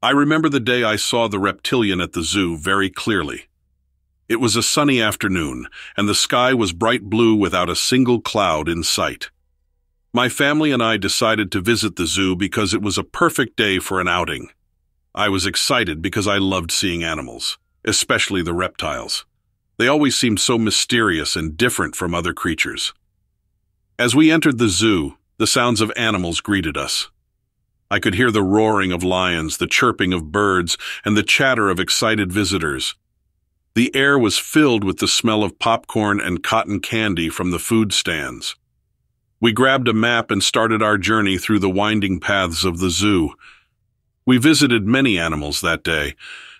I remember the day I saw the reptilian at the zoo very clearly. It was a sunny afternoon, and the sky was bright blue without a single cloud in sight. My family and I decided to visit the zoo because it was a perfect day for an outing. I was excited because I loved seeing animals, especially the reptiles. They always seemed so mysterious and different from other creatures. As we entered the zoo, the sounds of animals greeted us. I could hear the roaring of lions, the chirping of birds, and the chatter of excited visitors. The air was filled with the smell of popcorn and cotton candy from the food stands. We grabbed a map and started our journey through the winding paths of the zoo. We visited many animals that day.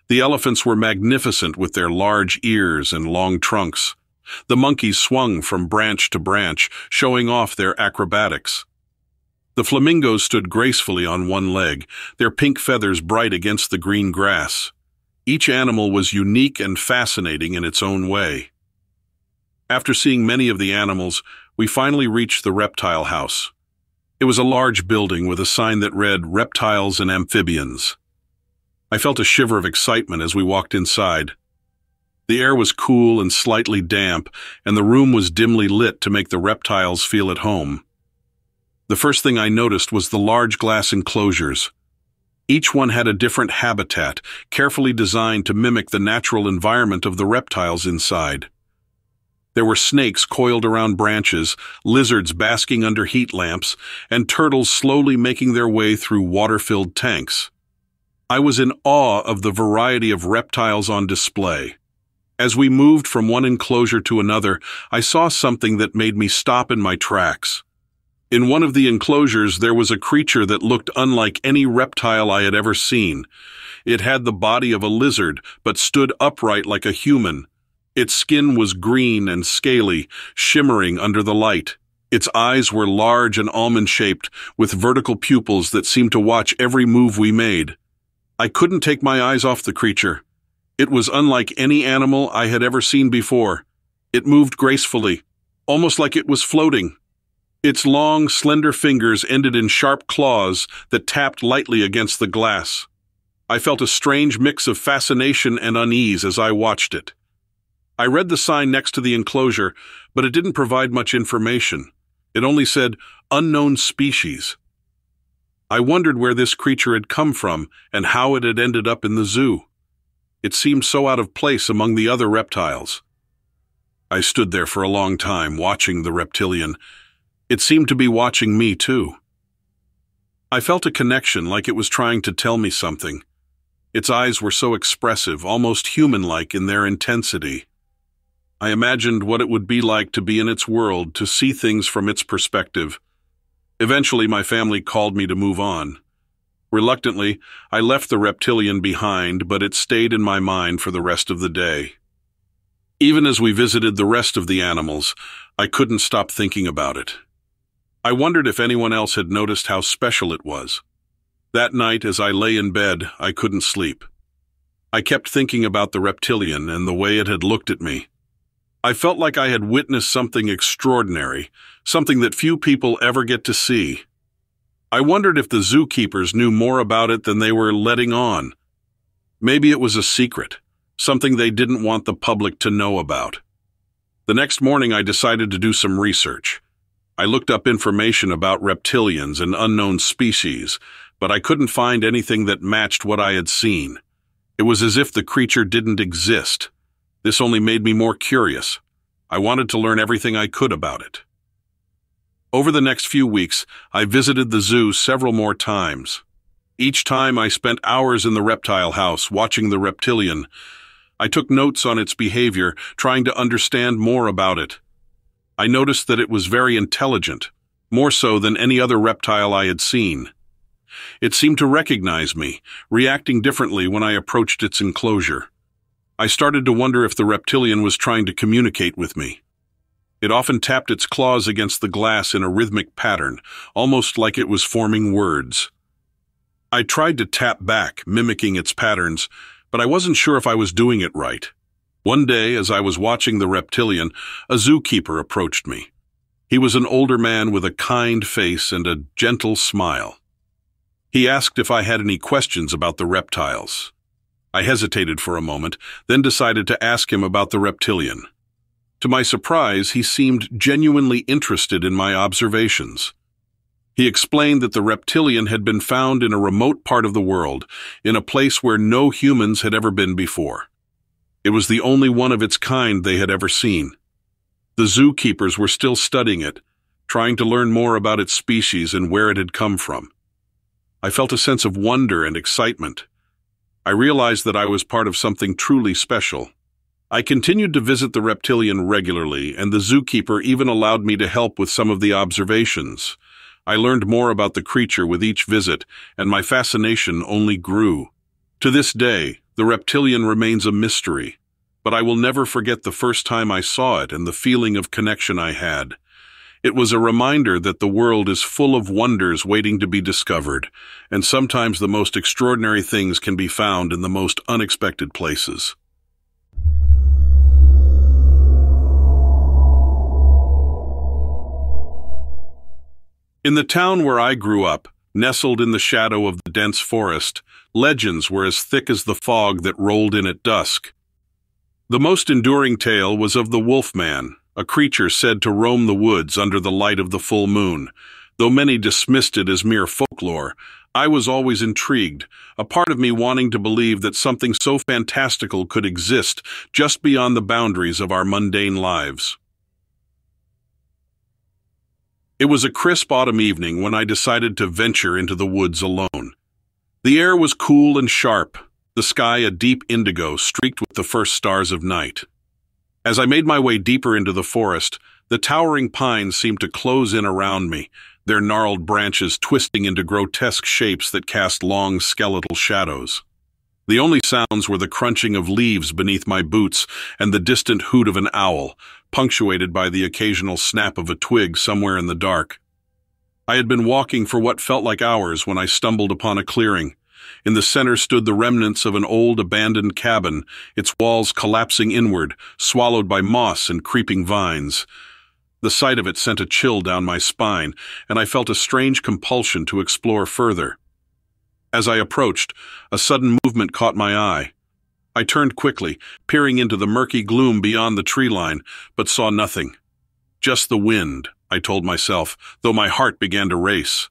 The elephants were magnificent with their large ears and long trunks. The monkeys swung from branch to branch, showing off their acrobatics. The flamingos stood gracefully on one leg, their pink feathers bright against the green grass. Each animal was unique and fascinating in its own way. After seeing many of the animals, we finally reached the reptile house. It was a large building with a sign that read Reptiles and Amphibians. I felt a shiver of excitement as we walked inside. The air was cool and slightly damp, and the room was dimly lit to make the reptiles feel at home. The first thing I noticed was the large glass enclosures. Each one had a different habitat, carefully designed to mimic the natural environment of the reptiles inside. There were snakes coiled around branches, lizards basking under heat lamps, and turtles slowly making their way through water-filled tanks. I was in awe of the variety of reptiles on display. As we moved from one enclosure to another, I saw something that made me stop in my tracks. In one of the enclosures, there was a creature that looked unlike any reptile I had ever seen. It had the body of a lizard, but stood upright like a human. Its skin was green and scaly, shimmering under the light. Its eyes were large and almond-shaped, with vertical pupils that seemed to watch every move we made. I couldn't take my eyes off the creature. It was unlike any animal I had ever seen before. It moved gracefully, almost like it was floating. Its long, slender fingers ended in sharp claws that tapped lightly against the glass. I felt a strange mix of fascination and unease as I watched it. I read the sign next to the enclosure, but it didn't provide much information. It only said, unknown species. I wondered where this creature had come from and how it had ended up in the zoo. It seemed so out of place among the other reptiles. I stood there for a long time, watching the reptilian, it seemed to be watching me, too. I felt a connection like it was trying to tell me something. Its eyes were so expressive, almost human-like in their intensity. I imagined what it would be like to be in its world, to see things from its perspective. Eventually, my family called me to move on. Reluctantly, I left the reptilian behind, but it stayed in my mind for the rest of the day. Even as we visited the rest of the animals, I couldn't stop thinking about it. I wondered if anyone else had noticed how special it was. That night, as I lay in bed, I couldn't sleep. I kept thinking about the reptilian and the way it had looked at me. I felt like I had witnessed something extraordinary, something that few people ever get to see. I wondered if the zookeepers knew more about it than they were letting on. Maybe it was a secret, something they didn't want the public to know about. The next morning I decided to do some research. I looked up information about reptilians and unknown species, but I couldn't find anything that matched what I had seen. It was as if the creature didn't exist. This only made me more curious. I wanted to learn everything I could about it. Over the next few weeks, I visited the zoo several more times. Each time I spent hours in the reptile house watching the reptilian. I took notes on its behavior, trying to understand more about it. I noticed that it was very intelligent, more so than any other reptile I had seen. It seemed to recognize me, reacting differently when I approached its enclosure. I started to wonder if the reptilian was trying to communicate with me. It often tapped its claws against the glass in a rhythmic pattern, almost like it was forming words. I tried to tap back, mimicking its patterns, but I wasn't sure if I was doing it right. One day, as I was watching the reptilian, a zookeeper approached me. He was an older man with a kind face and a gentle smile. He asked if I had any questions about the reptiles. I hesitated for a moment, then decided to ask him about the reptilian. To my surprise, he seemed genuinely interested in my observations. He explained that the reptilian had been found in a remote part of the world, in a place where no humans had ever been before. It was the only one of its kind they had ever seen. The zookeepers were still studying it, trying to learn more about its species and where it had come from. I felt a sense of wonder and excitement. I realized that I was part of something truly special. I continued to visit the reptilian regularly, and the zookeeper even allowed me to help with some of the observations. I learned more about the creature with each visit, and my fascination only grew. To this day, the reptilian remains a mystery, but I will never forget the first time I saw it and the feeling of connection I had. It was a reminder that the world is full of wonders waiting to be discovered, and sometimes the most extraordinary things can be found in the most unexpected places. In the town where I grew up, nestled in the shadow of the dense forest, legends were as thick as the fog that rolled in at dusk. The most enduring tale was of the Wolfman, a creature said to roam the woods under the light of the full moon. Though many dismissed it as mere folklore, I was always intrigued, a part of me wanting to believe that something so fantastical could exist just beyond the boundaries of our mundane lives. It was a crisp autumn evening when I decided to venture into the woods alone. The air was cool and sharp, the sky a deep indigo streaked with the first stars of night. As I made my way deeper into the forest, the towering pines seemed to close in around me, their gnarled branches twisting into grotesque shapes that cast long skeletal shadows. The only sounds were the crunching of leaves beneath my boots and the distant hoot of an owl, punctuated by the occasional snap of a twig somewhere in the dark. I had been walking for what felt like hours when I stumbled upon a clearing, in the center stood the remnants of an old abandoned cabin, its walls collapsing inward, swallowed by moss and creeping vines. The sight of it sent a chill down my spine, and I felt a strange compulsion to explore further. As I approached, a sudden movement caught my eye. I turned quickly, peering into the murky gloom beyond the tree line, but saw nothing. Just the wind, I told myself, though my heart began to race.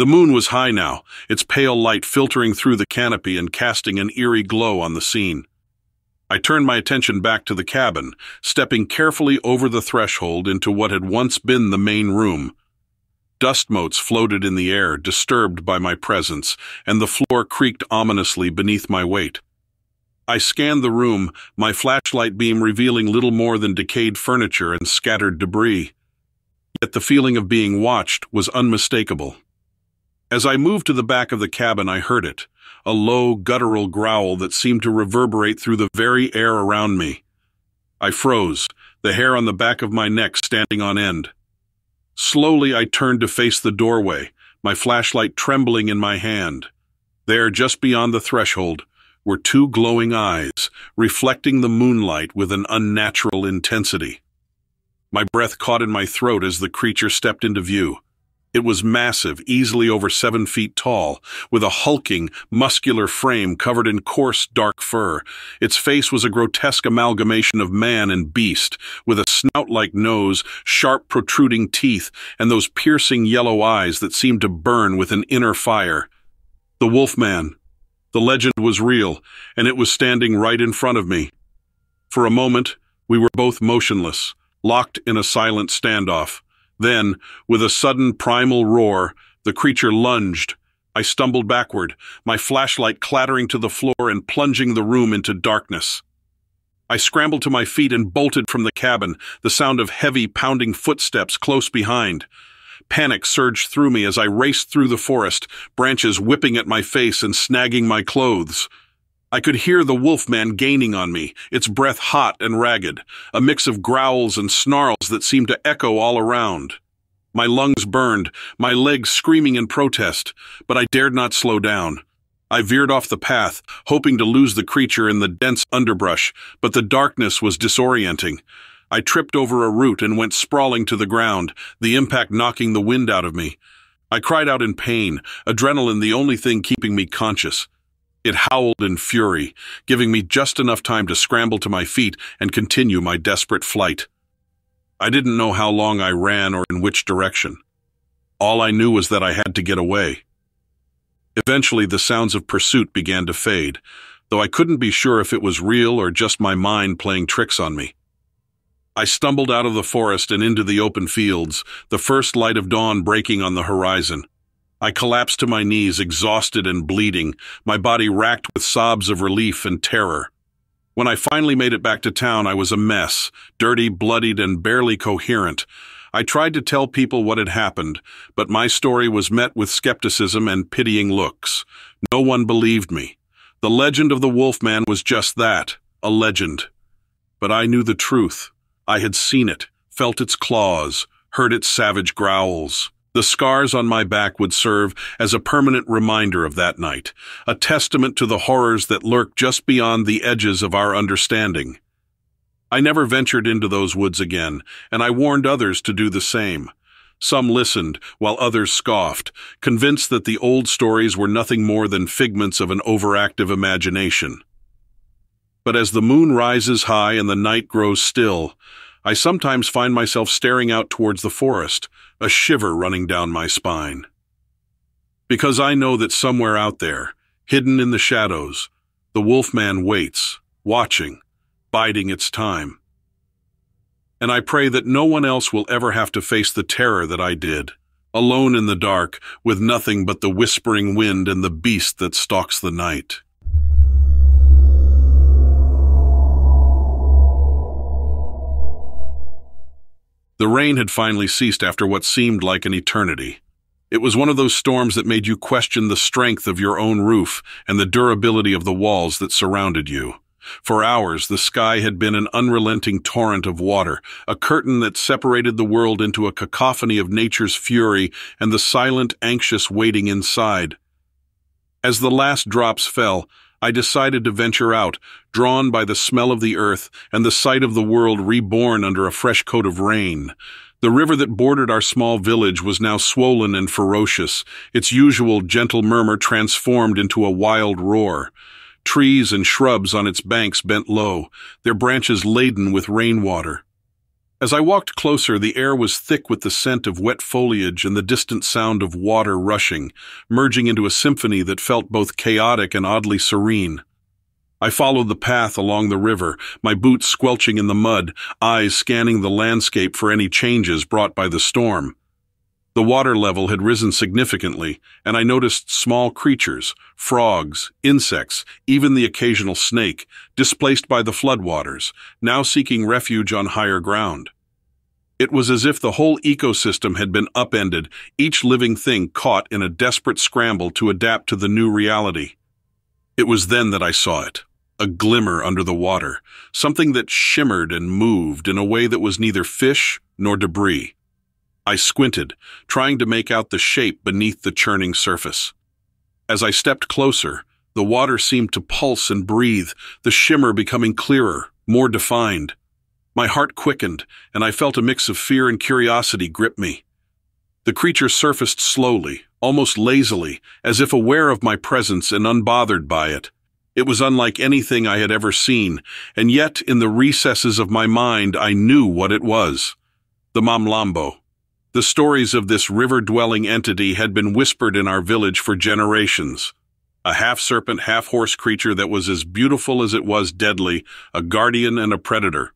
The moon was high now, its pale light filtering through the canopy and casting an eerie glow on the scene. I turned my attention back to the cabin, stepping carefully over the threshold into what had once been the main room. Dust motes floated in the air, disturbed by my presence, and the floor creaked ominously beneath my weight. I scanned the room, my flashlight beam revealing little more than decayed furniture and scattered debris. Yet the feeling of being watched was unmistakable. As I moved to the back of the cabin, I heard it, a low, guttural growl that seemed to reverberate through the very air around me. I froze, the hair on the back of my neck standing on end. Slowly, I turned to face the doorway, my flashlight trembling in my hand. There, just beyond the threshold, were two glowing eyes, reflecting the moonlight with an unnatural intensity. My breath caught in my throat as the creature stepped into view. It was massive, easily over seven feet tall, with a hulking, muscular frame covered in coarse, dark fur. Its face was a grotesque amalgamation of man and beast, with a snout-like nose, sharp protruding teeth, and those piercing yellow eyes that seemed to burn with an inner fire. The Wolfman. The legend was real, and it was standing right in front of me. For a moment, we were both motionless, locked in a silent standoff. Then, with a sudden primal roar, the creature lunged. I stumbled backward, my flashlight clattering to the floor and plunging the room into darkness. I scrambled to my feet and bolted from the cabin, the sound of heavy, pounding footsteps close behind. Panic surged through me as I raced through the forest, branches whipping at my face and snagging my clothes. I could hear the wolfman gaining on me, its breath hot and ragged, a mix of growls and snarls that seemed to echo all around. My lungs burned, my legs screaming in protest, but I dared not slow down. I veered off the path, hoping to lose the creature in the dense underbrush, but the darkness was disorienting. I tripped over a root and went sprawling to the ground, the impact knocking the wind out of me. I cried out in pain, adrenaline the only thing keeping me conscious. It howled in fury, giving me just enough time to scramble to my feet and continue my desperate flight. I didn't know how long I ran or in which direction. All I knew was that I had to get away. Eventually, the sounds of pursuit began to fade, though I couldn't be sure if it was real or just my mind playing tricks on me. I stumbled out of the forest and into the open fields, the first light of dawn breaking on the horizon. I collapsed to my knees, exhausted and bleeding, my body racked with sobs of relief and terror. When I finally made it back to town, I was a mess, dirty, bloodied, and barely coherent. I tried to tell people what had happened, but my story was met with skepticism and pitying looks. No one believed me. The legend of the Wolfman was just that, a legend. But I knew the truth. I had seen it, felt its claws, heard its savage growls. The scars on my back would serve as a permanent reminder of that night, a testament to the horrors that lurk just beyond the edges of our understanding. I never ventured into those woods again, and I warned others to do the same. Some listened, while others scoffed, convinced that the old stories were nothing more than figments of an overactive imagination. But as the moon rises high and the night grows still, I sometimes find myself staring out towards the forest, a shiver running down my spine. Because I know that somewhere out there, hidden in the shadows, the wolfman waits, watching, biding its time. And I pray that no one else will ever have to face the terror that I did, alone in the dark, with nothing but the whispering wind and the beast that stalks the night. The rain had finally ceased after what seemed like an eternity. It was one of those storms that made you question the strength of your own roof and the durability of the walls that surrounded you. For hours, the sky had been an unrelenting torrent of water, a curtain that separated the world into a cacophony of nature's fury and the silent, anxious waiting inside. As the last drops fell, I decided to venture out, drawn by the smell of the earth and the sight of the world reborn under a fresh coat of rain. The river that bordered our small village was now swollen and ferocious, its usual gentle murmur transformed into a wild roar. Trees and shrubs on its banks bent low, their branches laden with rainwater. As I walked closer, the air was thick with the scent of wet foliage and the distant sound of water rushing, merging into a symphony that felt both chaotic and oddly serene. I followed the path along the river, my boots squelching in the mud, eyes scanning the landscape for any changes brought by the storm. The water level had risen significantly, and I noticed small creatures, frogs, insects, even the occasional snake, displaced by the floodwaters, now seeking refuge on higher ground. It was as if the whole ecosystem had been upended, each living thing caught in a desperate scramble to adapt to the new reality. It was then that I saw it, a glimmer under the water, something that shimmered and moved in a way that was neither fish nor debris. I squinted, trying to make out the shape beneath the churning surface. As I stepped closer, the water seemed to pulse and breathe, the shimmer becoming clearer, more defined. My heart quickened, and I felt a mix of fear and curiosity grip me. The creature surfaced slowly, almost lazily, as if aware of my presence and unbothered by it. It was unlike anything I had ever seen, and yet in the recesses of my mind I knew what it was. The Mamlambo. The stories of this river-dwelling entity had been whispered in our village for generations. A half-serpent, half-horse creature that was as beautiful as it was deadly, a guardian and a predator.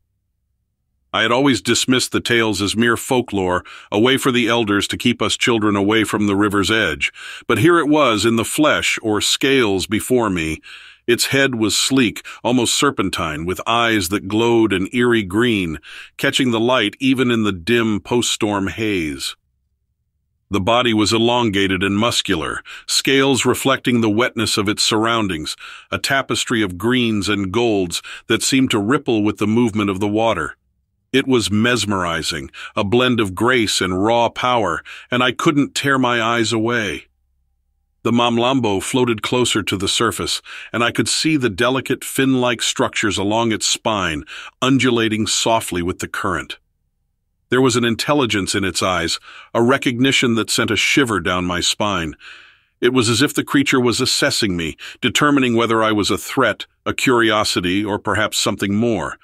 I had always dismissed the tales as mere folklore, a way for the elders to keep us children away from the river's edge. But here it was in the flesh, or scales, before me, its head was sleek, almost serpentine, with eyes that glowed an eerie green, catching the light even in the dim post-storm haze. The body was elongated and muscular, scales reflecting the wetness of its surroundings, a tapestry of greens and golds that seemed to ripple with the movement of the water. It was mesmerizing, a blend of grace and raw power, and I couldn't tear my eyes away. The Mamlambo floated closer to the surface, and I could see the delicate fin-like structures along its spine, undulating softly with the current. There was an intelligence in its eyes, a recognition that sent a shiver down my spine. It was as if the creature was assessing me, determining whether I was a threat, a curiosity, or perhaps something more.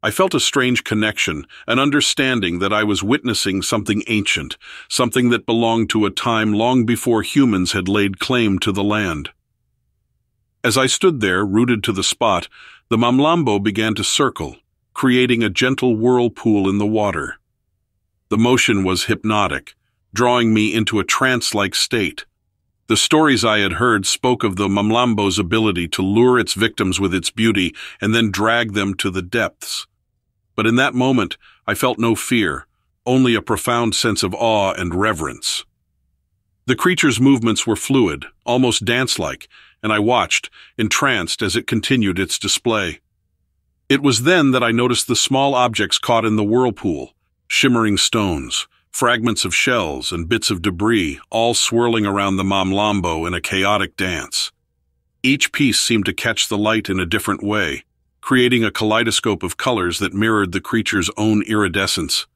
I felt a strange connection, an understanding that I was witnessing something ancient, something that belonged to a time long before humans had laid claim to the land. As I stood there, rooted to the spot, the Mamlambo began to circle, creating a gentle whirlpool in the water. The motion was hypnotic, drawing me into a trance-like state. The stories I had heard spoke of the Mamlambo's ability to lure its victims with its beauty and then drag them to the depths. But in that moment, I felt no fear, only a profound sense of awe and reverence. The creature's movements were fluid, almost dance-like, and I watched, entranced as it continued its display. It was then that I noticed the small objects caught in the whirlpool, shimmering stones, fragments of shells and bits of debris, all swirling around the Mamlambo in a chaotic dance. Each piece seemed to catch the light in a different way, creating a kaleidoscope of colors that mirrored the creature's own iridescence.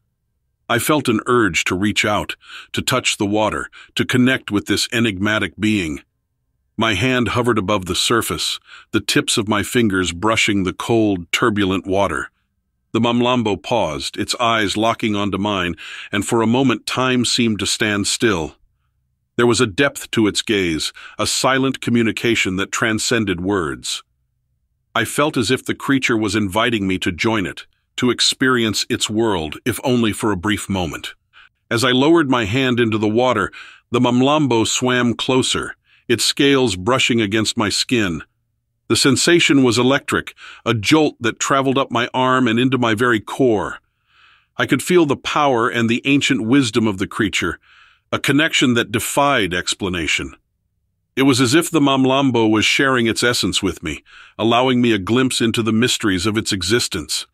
I felt an urge to reach out, to touch the water, to connect with this enigmatic being. My hand hovered above the surface, the tips of my fingers brushing the cold, turbulent water. The Mamlambo paused, its eyes locking onto mine, and for a moment time seemed to stand still. There was a depth to its gaze, a silent communication that transcended words. I felt as if the creature was inviting me to join it, to experience its world, if only for a brief moment. As I lowered my hand into the water, the Mamlambo swam closer, its scales brushing against my skin. The sensation was electric, a jolt that traveled up my arm and into my very core. I could feel the power and the ancient wisdom of the creature, a connection that defied explanation. It was as if the Mamlambo was sharing its essence with me, allowing me a glimpse into the mysteries of its existence.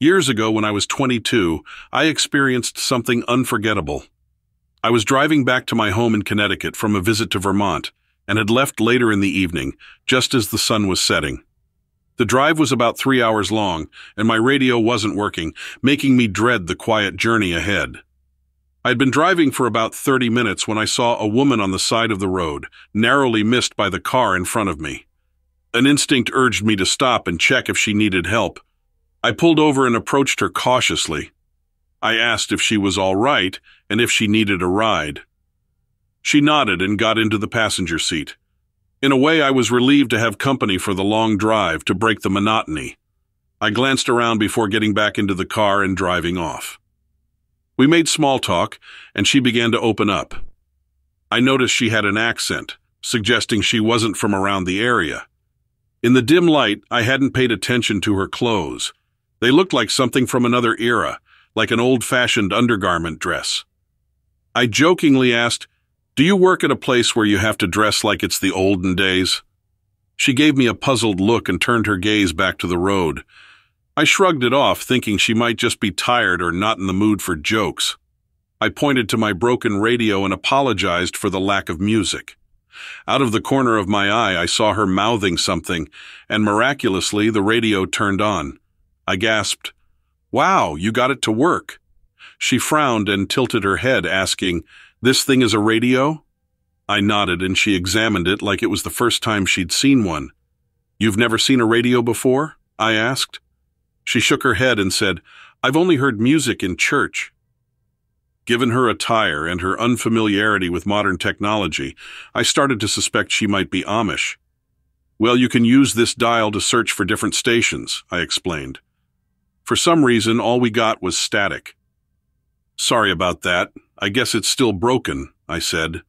Years ago, when I was 22, I experienced something unforgettable. I was driving back to my home in Connecticut from a visit to Vermont and had left later in the evening, just as the sun was setting. The drive was about three hours long, and my radio wasn't working, making me dread the quiet journey ahead. I had been driving for about 30 minutes when I saw a woman on the side of the road, narrowly missed by the car in front of me. An instinct urged me to stop and check if she needed help. I pulled over and approached her cautiously. I asked if she was all right and if she needed a ride. She nodded and got into the passenger seat. In a way, I was relieved to have company for the long drive to break the monotony. I glanced around before getting back into the car and driving off. We made small talk, and she began to open up. I noticed she had an accent, suggesting she wasn't from around the area. In the dim light, I hadn't paid attention to her clothes. They looked like something from another era, like an old-fashioned undergarment dress. I jokingly asked, Do you work at a place where you have to dress like it's the olden days? She gave me a puzzled look and turned her gaze back to the road. I shrugged it off, thinking she might just be tired or not in the mood for jokes. I pointed to my broken radio and apologized for the lack of music. Out of the corner of my eye, I saw her mouthing something, and miraculously, the radio turned on. I gasped, Wow, you got it to work. She frowned and tilted her head, asking, This thing is a radio? I nodded and she examined it like it was the first time she'd seen one. You've never seen a radio before? I asked. She shook her head and said, I've only heard music in church. Given her attire and her unfamiliarity with modern technology, I started to suspect she might be Amish. Well, you can use this dial to search for different stations, I explained. For some reason, all we got was static. Sorry about that. I guess it's still broken, I said.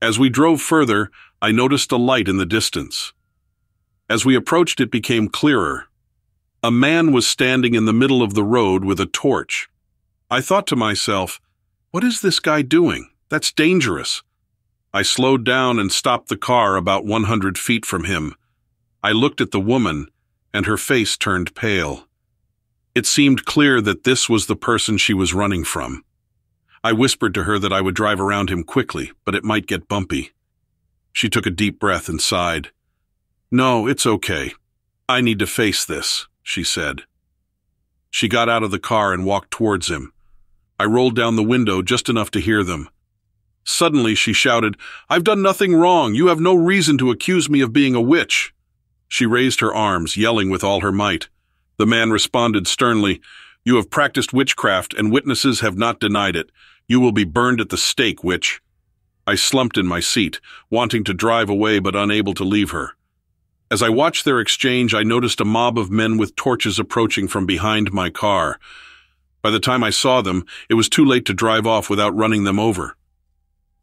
As we drove further, I noticed a light in the distance. As we approached, it became clearer. A man was standing in the middle of the road with a torch. I thought to myself, what is this guy doing? That's dangerous. I slowed down and stopped the car about 100 feet from him. I looked at the woman, and her face turned pale. It seemed clear that this was the person she was running from. I whispered to her that I would drive around him quickly, but it might get bumpy. She took a deep breath and sighed. No, it's okay. I need to face this, she said. She got out of the car and walked towards him. I rolled down the window just enough to hear them. Suddenly she shouted, I've done nothing wrong. You have no reason to accuse me of being a witch. She raised her arms, yelling with all her might. The man responded sternly, You have practiced witchcraft, and witnesses have not denied it. You will be burned at the stake, witch. I slumped in my seat, wanting to drive away but unable to leave her. As I watched their exchange, I noticed a mob of men with torches approaching from behind my car. By the time I saw them, it was too late to drive off without running them over.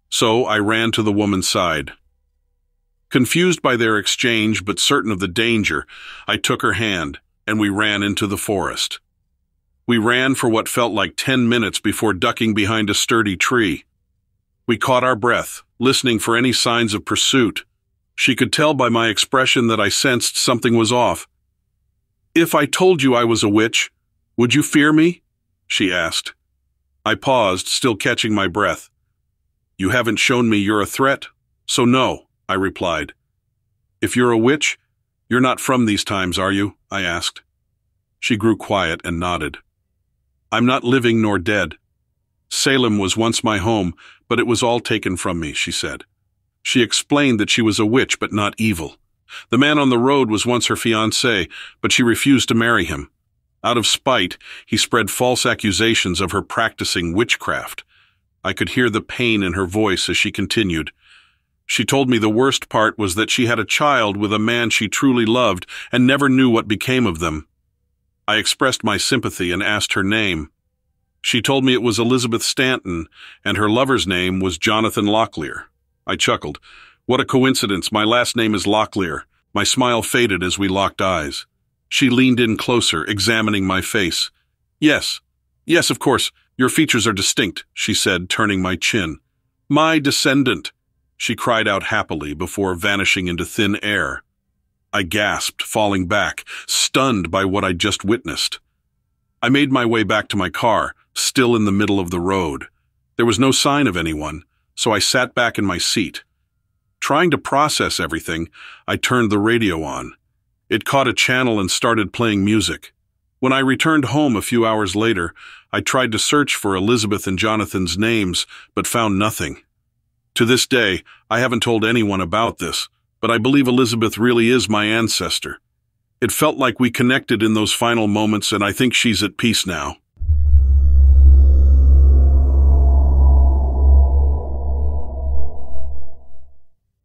So I ran to the woman's side. Confused by their exchange, but certain of the danger, I took her hand, and we ran into the forest. We ran for what felt like ten minutes before ducking behind a sturdy tree. We caught our breath, listening for any signs of pursuit. She could tell by my expression that I sensed something was off. If I told you I was a witch, would you fear me? She asked. I paused, still catching my breath. You haven't shown me you're a threat, so no, I replied. If you're a witch, you're not from these times, are you? I asked. She grew quiet and nodded. I'm not living nor dead. Salem was once my home, but it was all taken from me, she said. She explained that she was a witch, but not evil. The man on the road was once her fiancé, but she refused to marry him. Out of spite, he spread false accusations of her practicing witchcraft. I could hear the pain in her voice as she continued. She told me the worst part was that she had a child with a man she truly loved and never knew what became of them. I expressed my sympathy and asked her name. She told me it was Elizabeth Stanton, and her lover's name was Jonathan Locklear. I chuckled. What a coincidence, my last name is Locklear. My smile faded as we locked eyes. She leaned in closer, examining my face. Yes, yes, of course, your features are distinct, she said, turning my chin. My descendant, she cried out happily before vanishing into thin air. I gasped, falling back, stunned by what I'd just witnessed. I made my way back to my car, still in the middle of the road. There was no sign of anyone, so I sat back in my seat. Trying to process everything, I turned the radio on. It caught a channel and started playing music. When I returned home a few hours later, I tried to search for Elizabeth and Jonathan's names, but found nothing. To this day, I haven't told anyone about this, but I believe Elizabeth really is my ancestor. It felt like we connected in those final moments, and I think she's at peace now.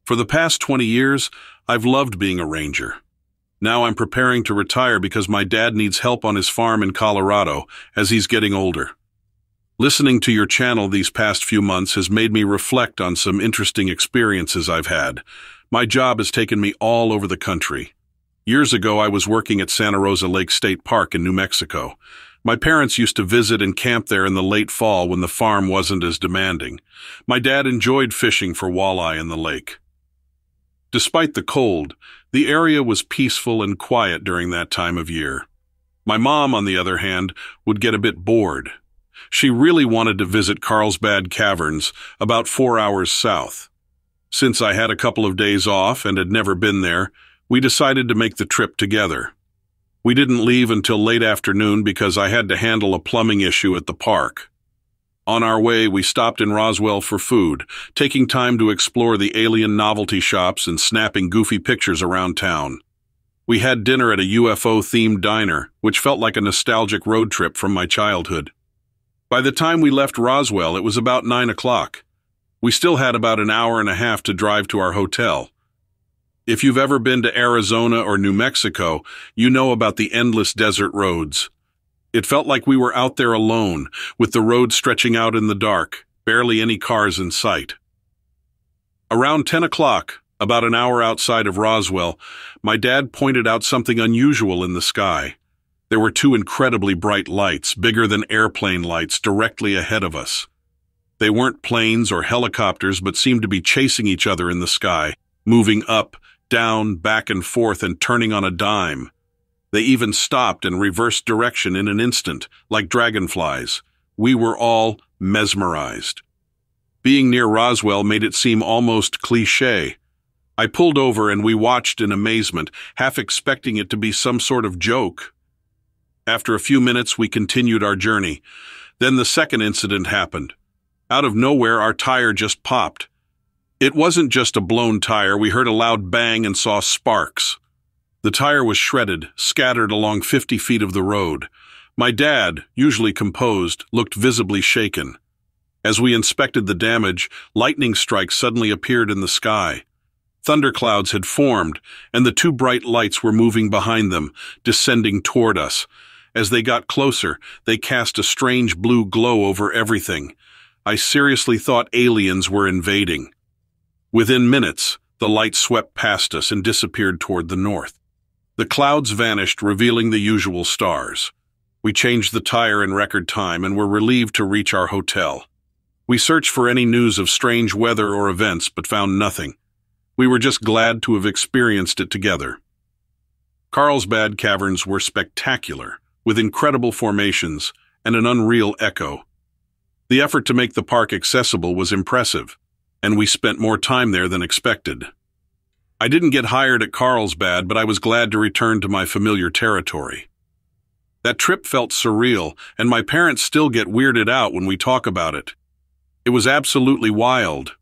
For the past 20 years, I've loved being a ranger. Now I'm preparing to retire because my dad needs help on his farm in Colorado as he's getting older. Listening to your channel these past few months has made me reflect on some interesting experiences I've had. My job has taken me all over the country. Years ago, I was working at Santa Rosa Lake State Park in New Mexico. My parents used to visit and camp there in the late fall when the farm wasn't as demanding. My dad enjoyed fishing for walleye in the lake. Despite the cold, the area was peaceful and quiet during that time of year. My mom, on the other hand, would get a bit bored. She really wanted to visit Carlsbad Caverns, about four hours south. Since I had a couple of days off and had never been there, we decided to make the trip together. We didn't leave until late afternoon because I had to handle a plumbing issue at the park. On our way, we stopped in Roswell for food, taking time to explore the alien novelty shops and snapping goofy pictures around town. We had dinner at a UFO-themed diner, which felt like a nostalgic road trip from my childhood. By the time we left Roswell, it was about 9 o'clock. We still had about an hour and a half to drive to our hotel. If you've ever been to Arizona or New Mexico, you know about the endless desert roads. It felt like we were out there alone, with the road stretching out in the dark, barely any cars in sight. Around 10 o'clock, about an hour outside of Roswell, my dad pointed out something unusual in the sky. There were two incredibly bright lights, bigger than airplane lights, directly ahead of us. They weren't planes or helicopters, but seemed to be chasing each other in the sky, moving up, down, back and forth, and turning on a dime. They even stopped and reversed direction in an instant, like dragonflies. We were all mesmerized. Being near Roswell made it seem almost cliche. I pulled over and we watched in amazement, half expecting it to be some sort of joke. After a few minutes, we continued our journey. Then the second incident happened. Out of nowhere, our tire just popped. It wasn't just a blown tire, we heard a loud bang and saw sparks. The tire was shredded, scattered along 50 feet of the road. My dad, usually composed, looked visibly shaken. As we inspected the damage, lightning strikes suddenly appeared in the sky. Thunderclouds had formed, and the two bright lights were moving behind them, descending toward us. As they got closer, they cast a strange blue glow over everything. I seriously thought aliens were invading. Within minutes, the light swept past us and disappeared toward the north. The clouds vanished, revealing the usual stars. We changed the tire in record time and were relieved to reach our hotel. We searched for any news of strange weather or events, but found nothing. We were just glad to have experienced it together. Carlsbad Caverns were spectacular, with incredible formations and an unreal echo. The effort to make the park accessible was impressive, and we spent more time there than expected. I didn't get hired at Carlsbad, but I was glad to return to my familiar territory. That trip felt surreal, and my parents still get weirded out when we talk about it. It was absolutely wild,